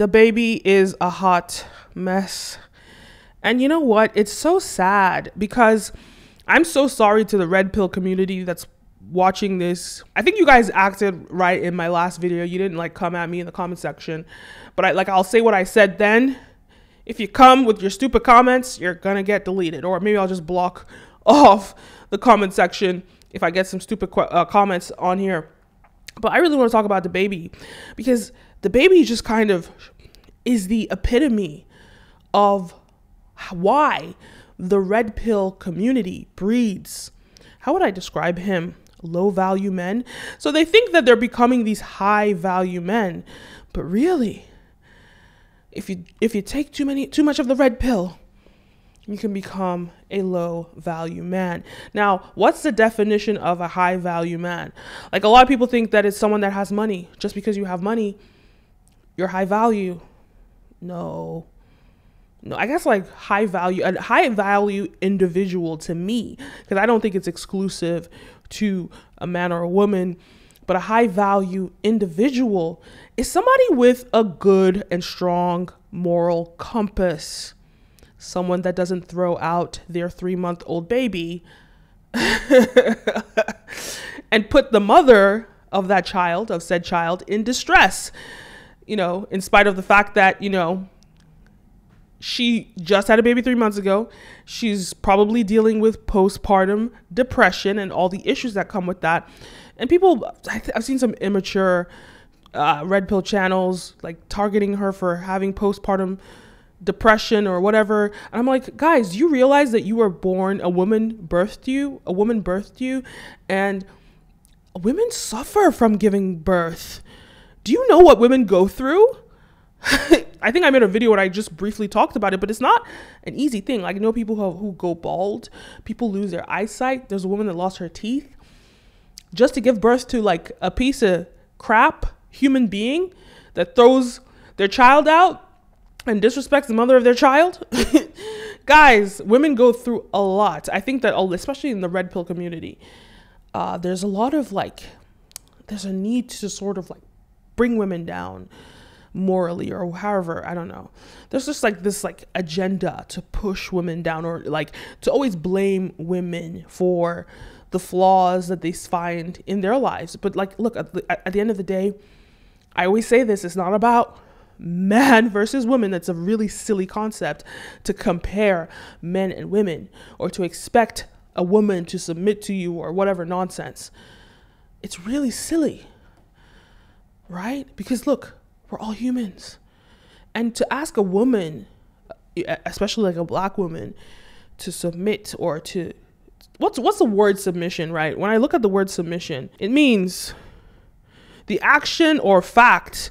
DaBaby is a hot mess. And you know what? It's so sad because I'm so sorry to the red pill community that's watching this. I think you guys acted right in my last video. You didn't like come at me in the comment section. But I like I'll say what I said then. If you come with your stupid comments, you're gonna get deleted. Or maybe I'll just block off the comment section if I get some stupid uh, comments on here. But I really want to talk about DaBaby because DaBaby just kind of is the epitome of why the red pill community breeds. How would I describe him? Low value men. So they think that they're becoming these high value men, but really, if you if you take too many too much of the red pill, you can become a low value man. Now, what's the definition of a high value man? Like a lot of people think that it's someone that has money. Just because you have money, you're high value. No. No, I guess like high value, a high value individual to me, because I don't think it's exclusive to a man or a woman, but a high value individual is somebody with a good and strong moral compass someone that doesn't throw out their three month old baby and put the mother of that child, of said child, in distress. You know, in spite of the fact that, you know, she just had a baby three months ago. She's probably dealing with postpartum depression and all the issues that come with that. And people, I've seen some immature uh, red pill channels like targeting her for having postpartum depression or whatever. And I'm like, guys, you realize that you were born, a woman birthed you, a woman birthed you, and women suffer from giving birth. Do you know what women go through? I think I made a video where I just briefly talked about it, but it's not an easy thing. Like, I know people who, who go bald, people lose their eyesight. There's a woman that lost her teeth just to give birth to like a piece of crap human being that throws their child out and disrespects the mother of their child. Guys, women go through a lot. I think that, especially in the red pill community, uh, there's a lot of like, there's a need to sort of like bring women down morally or however i don't know. There's just like this like agenda to push women down or like to always blame women for the flaws that they find in their lives. But like look at the, at the end of the day i always say this it's not about man versus woman. That's a really silly concept to compare men and women or to expect a woman to submit to you or whatever nonsense. It's really silly right? Because look we're all humans. And to ask a woman especially like a black woman to submit or to what's what's the word submission right? When i look at the word submission it means the action or fact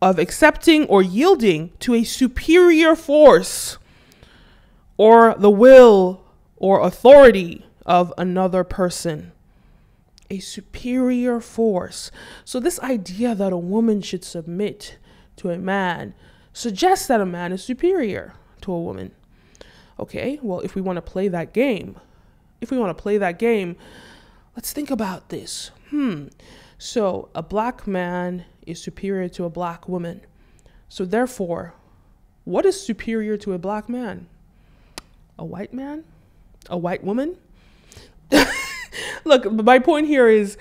of accepting or yielding to a superior force or the will or authority of another person. A superior force. So, this idea that a woman should submit to a man suggests that a man is superior to a woman. Okay, well, if we want to play that game, if we want to play that game, let's think about this. Hmm. So, a black man is superior to a black woman. So, therefore, what is superior to a black man? A white man? A white woman? Look, my point here is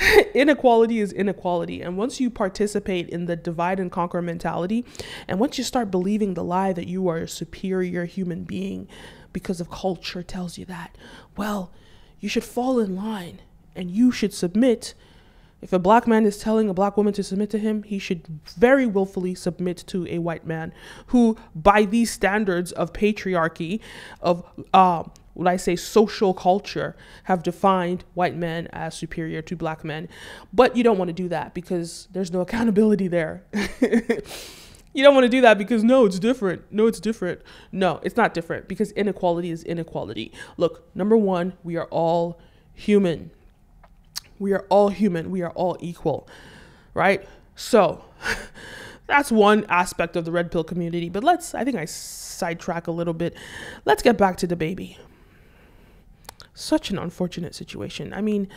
inequality is inequality. And once you participate in the divide and conquer mentality, and once you start believing the lie that you are a superior human being because of culture tells you that, well, you should fall in line and you should submit if a black man is telling a black woman to submit to him, he should very willfully submit to a white man who, by these standards of patriarchy, of uh, what I say social culture, have defined white men as superior to black men. But you don't want to do that because there's no accountability there. you don't want to do that because no, it's different. No, it's different. No, it's not different because inequality is inequality. Look, number one, we are all human. We are all human. We are all equal, right? So that's one aspect of the red pill community. But let's, I think I sidetrack a little bit. Let's get back to DaBaby. Such an unfortunate situation. I mean,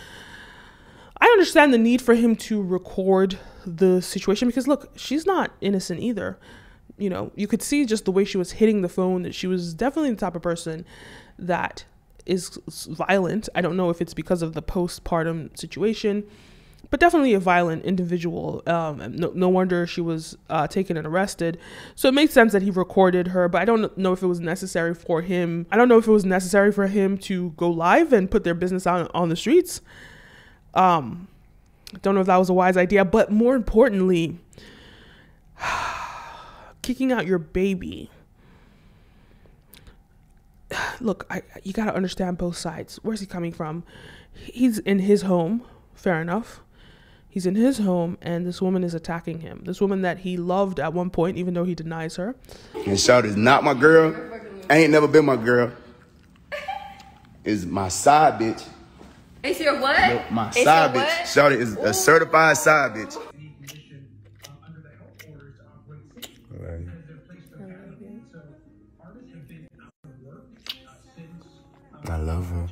I understand the need for him to record the situation because look, she's not innocent either. You know, you could see just the way she was hitting the phone that she was definitely the type of person that is violent. I don't know if it's because of the postpartum situation, but definitely a violent individual. Um, no, no wonder she was uh, taken and arrested. So it makes sense that he recorded her, but I don't know if it was necessary for him. I don't know if it was necessary for him to go live and put their business out on the streets. Um, don't know if that was a wise idea, but more importantly, kicking out your baby. Look, I, you got to understand both sides. Where's he coming from? He's in his home, fair enough. He's in his home, and this woman is attacking him. This woman that he loved at one point, even though he denies her. And shout is not my girl. ain't never been my girl. Is my side bitch. It's your what? My It's side bitch. what? Shout is a certified side bitch. I love her.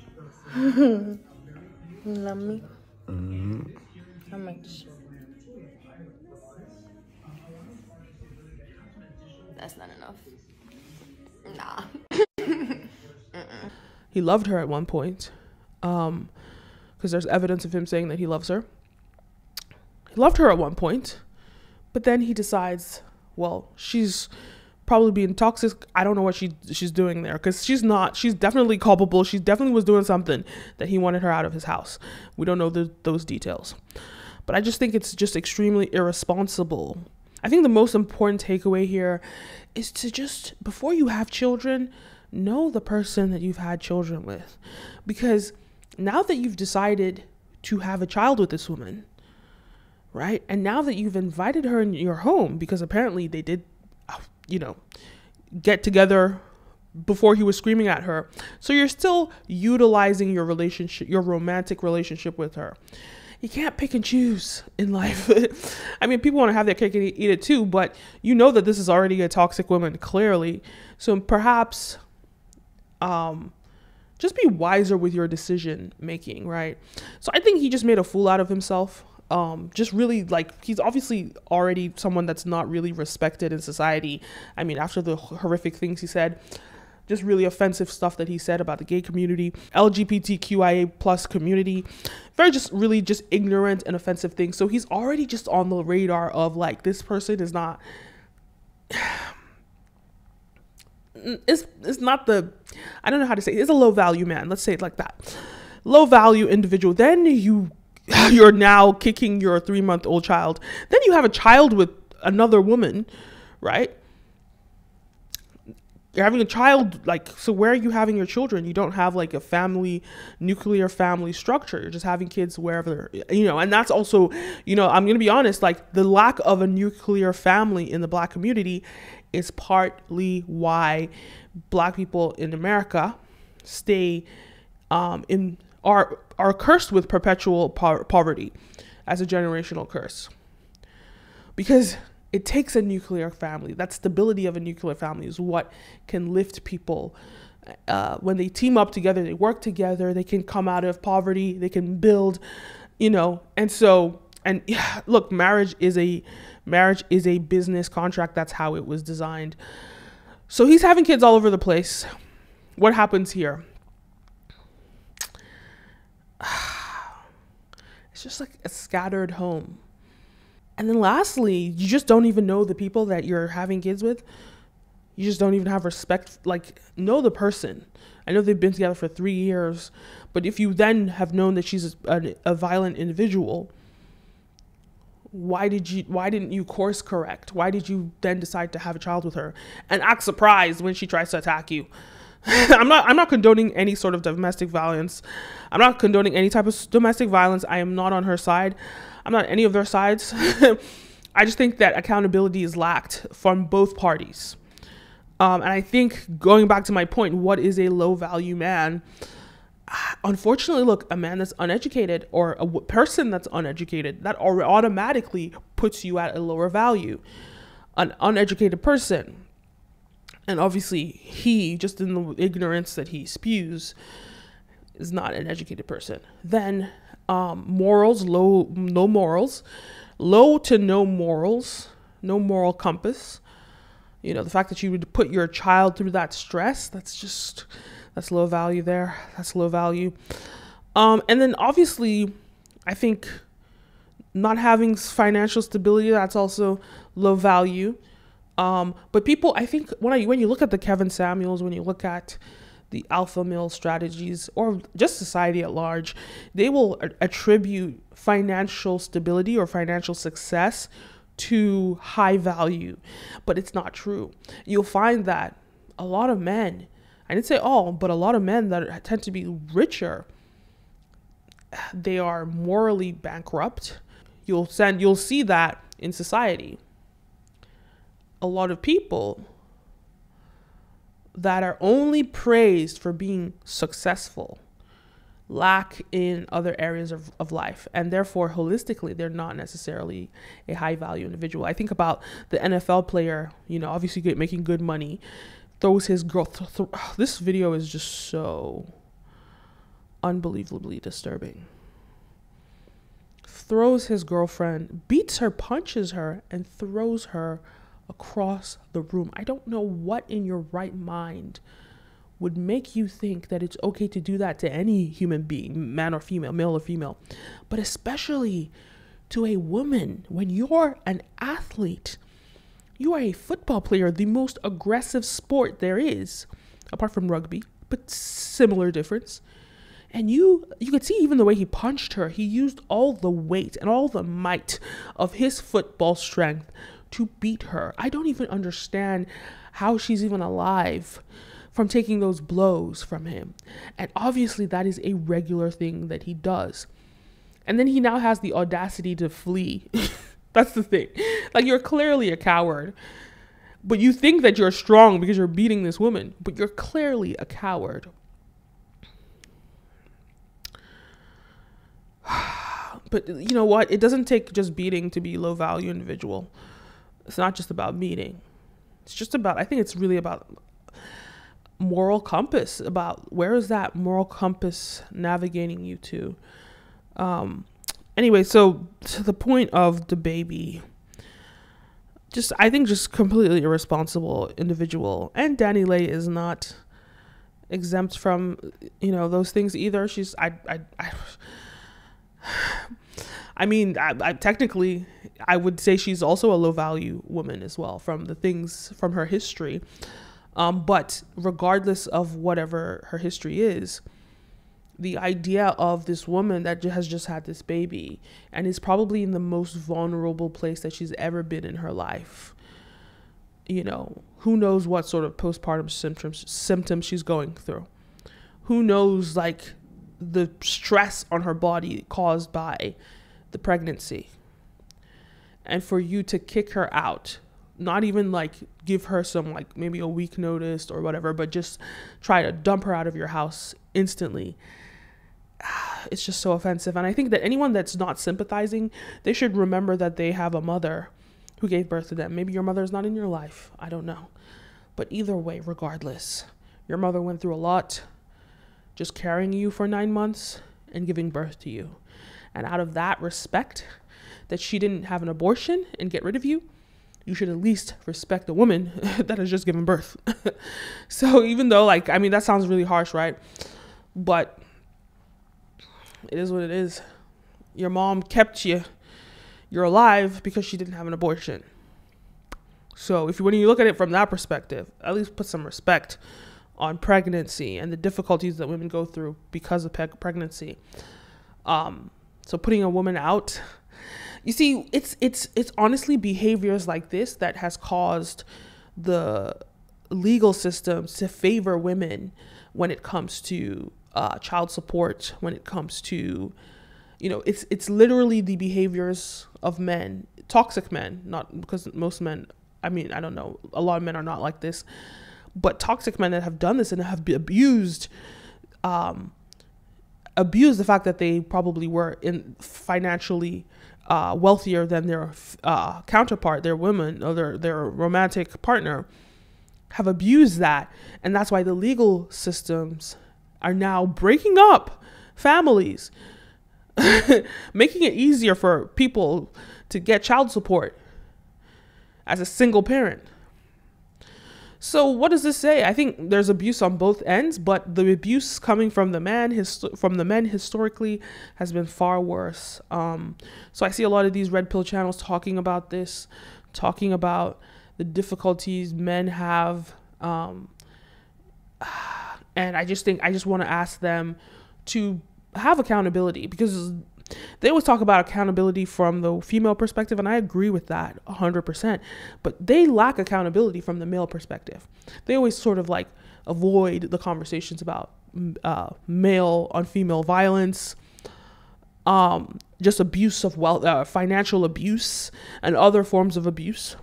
Love me. He loved her at one point, um, because there's evidence of him saying that he loves her. He loved her at one point, but then he decides, well, she's probably being toxic. I don't know what she she's doing there because she's not. She's definitely culpable. She definitely was doing something that he wanted her out of his house. We don't know the, those details, but I just think it's just extremely irresponsible. I think the most important takeaway here is to just before you have children, know the person that you've had children with, because now that you've decided to have a child with this woman, right? And now that you've invited her in your home, because apparently they did, uh, you know, get together before he was screaming at her. So you're still utilizing your relationship, your romantic relationship with her. You can't pick and choose in life. I mean, people want to have their cake and eat it too, but you know that this is already a toxic woman, clearly. So perhaps um, just be wiser with your decision making, right? So I think he just made a fool out of himself. Um, just really like he's obviously already someone that's not really respected in society. I mean, after the horrific things he said, just really offensive stuff that he said about the gay community, LGBTQIA plus community, very just really just ignorant and offensive things. So he's already just on the radar of like this person is not it's it's not the I don't know how to say it. it's a low value man. Let's say it like that. Low value individual. Then you you're now kicking your three month old child. Then you have a child with another woman, right? You're having a child like so where are you having your children? You don't have like a family nuclear family structure. You're just having kids wherever you know, and that's also, you know, I'm to be honest, like the lack of a nuclear family in the black community is partly why black people in America stay um, in are are cursed with perpetual po- poverty as a generational curse because it takes a nuclear family. That stability of a nuclear family is what can lift people. Uh, when they team up together they work together they can come out of poverty they can build you know and so and yeah, look marriage is a marriage is a business contract. That's how it was designed. So he's having kids all over the place. What happens here? It's just like a scattered home and then lastly you just don't even know the people that you're having kids with. You just don't even have respect like know the person. I know they've been together for three years but if you then have known that she's a, a violent individual why did you why didn't you course correct? Why did you then decide to have a child with her and act surprised when she tries to attack you? I'm not i'm not condoning any sort of domestic violence. I'm not condoning any type of domestic violence. I am not on her side i'm not any of their sides. I just think that accountability is lacked from both parties. Um, and i think going back to my point what is a low value man? Unfortunately look a man that's uneducated or a person that's uneducated that au- automatically puts you at a lower value. An uneducated person. And obviously he just in the ignorance that he spews is not an educated person. Then um, morals, low, no morals, low to no morals, no moral compass. You know, the fact that you would put your child through that stress, that's just, that's low value there. That's low value. Um, and then obviously, I think not having financial stability, that's also low value. Um, but people, I think when I, when you look at the Kevin Samuels, when you look at the alpha male strategies or just society at large, they will attribute financial stability or financial success to high value, but it's not true. You'll find that a lot of men, I didn't say all, but a lot of men that tend to be richer, they are morally bankrupt. You'll send you'll see that in society. A lot of people that are only praised for being successful lack in other areas of, of life and therefore holistically they're not necessarily a high value individual. I think about the nfl player you know obviously get, making good money throws his girl th- th- this video is just so unbelievably disturbing. Throws his girlfriend beats her punches her and throws her across the room. I don't know what in your right mind would make you think that it's okay to do that to any human being, man or female, male or female, but especially to a woman when you're an athlete. You are a football player, the most aggressive sport there is, apart from rugby, but similar difference. And you you could see even the way he punched her, he used all the weight and all the might of his football strength to beat her. I don't even understand how she's even alive from taking those blows from him. And obviously, that is a regular thing that he does. And then he now has the audacity to flee. That's the thing. Like, you're clearly a coward, but you think that you're strong because you're beating this woman, but you're clearly a coward. but you know what? It doesn't take just beating to be a low value individual. It's not just about meeting. It's just about, I think it's really about moral compass, about where is that moral compass navigating you to. Um, anyway, so to the point of DaBaby, just, I think, just completely irresponsible individual. And DaniLeigh is not exempt from, you know, those things either. She's, I, I, I I mean, I, I, technically, I would say she's also a low value woman as well from the things from her history. Um, but regardless of whatever her history is, the idea of this woman that has just had this baby and is probably in the most vulnerable place that she's ever been in her life. You know, who knows what sort of postpartum symptoms symptoms she's going through. Who knows like the stress on her body caused by the pregnancy and for you to kick her out. Not even like give her some like maybe a week notice or whatever but just try to dump her out of your house instantly. It's just so offensive. And i think that anyone that's not sympathizing they should remember that they have a mother who gave birth to them. Maybe your mother is not in your life. I don't know. But either way regardless your mother went through a lot just carrying you for 9 months and giving birth to you. And out of that respect, that she didn't have an abortion and get rid of you, you should at least respect the woman that has just given birth. so even though, like, I mean, that sounds really harsh, right? But it is what it is. Your mom kept you. You're alive because she didn't have an abortion. So if you, when you look at it from that perspective, at least put some respect on pregnancy and the difficulties that women go through because of pregnancy. Um, so putting a woman out. You see, it's it's it's honestly behaviors like this that has caused the legal systems to favor women when it comes to uh, child support, when it comes to, you know, it's it's literally the behaviors of men, toxic men, not because most men. I mean, I don't know, a lot of men are not like this, but toxic men that have done this and have abused um, abuse the fact that they probably were in financially uh, wealthier than their uh, counterpart, their women or their, their romantic partner, have abused that. And that's why the legal systems are now breaking up families making it easier for people to get child support as a single parent. So what does this say? I think there's abuse on both ends, but the abuse coming from the man his, from the men historically has been far worse. Um, so I see a lot of these red pill channels talking about this, talking about the difficulties men have, um, and I just think I just want to ask them to have accountability because they always talk about accountability from the female perspective, and I agree with that 100%. But they lack accountability from the male perspective. They always sort of like avoid the conversations about uh, male on female violence, um, just abuse of wealth, uh, financial abuse, and other forms of abuse.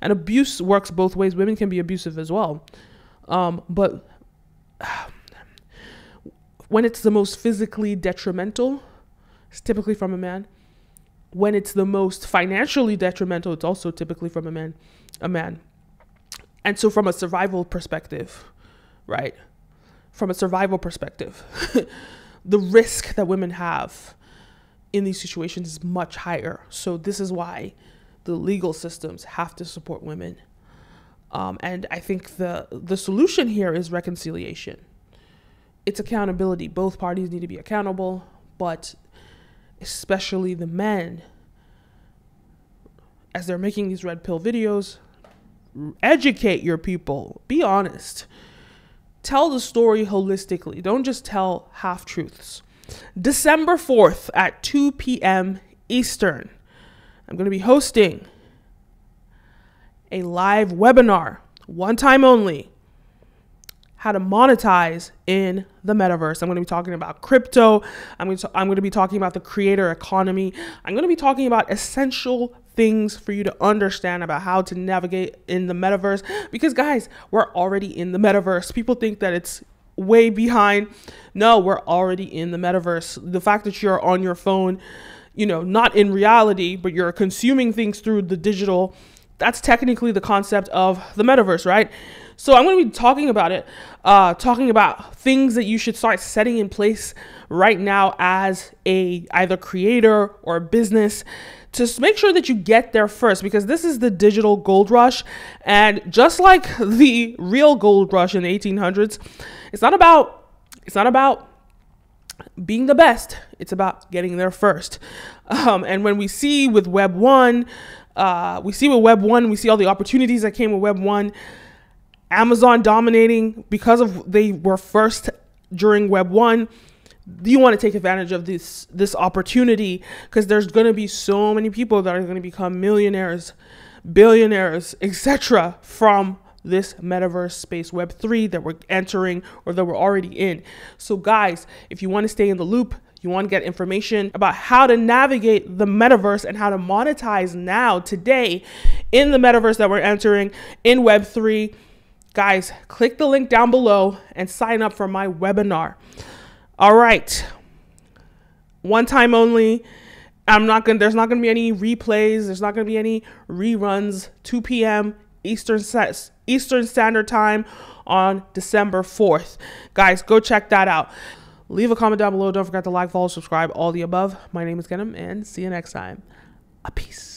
And abuse works both ways. Women can be abusive as well. Um, but when it's the most physically detrimental, it's typically from a man. When it's the most financially detrimental, it's also typically from a man, a man. And so from a survival perspective, right? From a survival perspective, the risk that women have in these situations is much higher. So this is why the legal systems have to support women. Um, and I think the the solution here is reconciliation. It's accountability. Both parties need to be accountable, but especially the men, as they're making these red pill videos, educate your people. Be honest. Tell the story holistically. Don't just tell half truths. December 4th at 2 p.m. Eastern, I'm going to be hosting a live webinar, one time only, how to monetize in the metaverse. I'm going to be talking about crypto. I'm going to, I'm going to be talking about the creator economy. I'm going to be talking about essential things for you to understand about how to navigate in the metaverse because guys, we're already in the metaverse. People think that it's way behind. No, we're already in the metaverse. The fact that you're on your phone, you know, not in reality, but you're consuming things through the digital, that's technically the concept of the metaverse, right? So I'm going to be talking about it, uh, talking about things that you should start setting in place right now as a either creator or business to make sure that you get there first because this is the digital gold rush. And just like the real gold rush in the 1800s it's not about it's not about being the best. It's about getting there first. Um, and when we see with web 1 uh, we see with web 1 we see all the opportunities that came with web 1 Amazon dominating because of they were first during Web 1 you want to take advantage of this this opportunity because there's going to be so many people that are going to become millionaires billionaires etc from this metaverse space web 3 that we're entering or that we're already in. So guys if you want to stay in the loop you want to get information about how to navigate the metaverse and how to monetize now today in the metaverse that we're entering in web 3 Guys, click the link down below and sign up for my webinar. All right. One time only. I'm not going to there's not going to be any replays, there's not going to be any reruns. 2 p.m. Eastern Eastern Standard Time on December 4th. Guys, go check that out. Leave a comment down below. Don't forget to like, follow, subscribe, all the above. My name is Kenim, and see you next time. A peace.